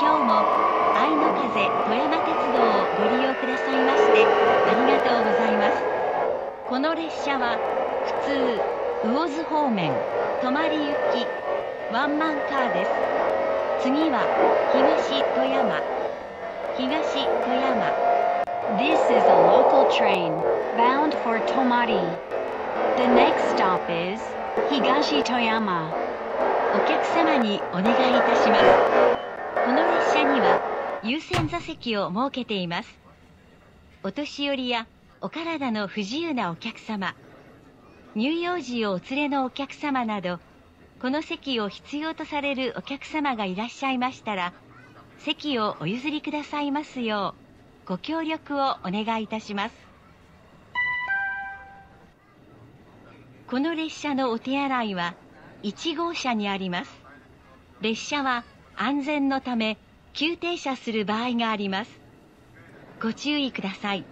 今日も愛の風富山鉄道をご利用くださいましてありがとうございます。この列車は普通魚津方面泊まり行きワンマンカーです。次は東富山東富山。This is a local train bound for Tomari. The next stop is 東富山お客様にお願いいたします。優先座席を設けています。お年寄りやお体の不自由なお客様乳幼児をお連れのお客様などこの席を必要とされるお客様がいらっしゃいましたら席をお譲りくださいますようご協力をお願いいたします。この列車のお手洗いは1号車にあります。列車は安全のため急停車する場合があります。ご注意ください。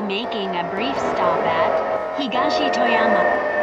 Making a brief stop at Higashi Toyama.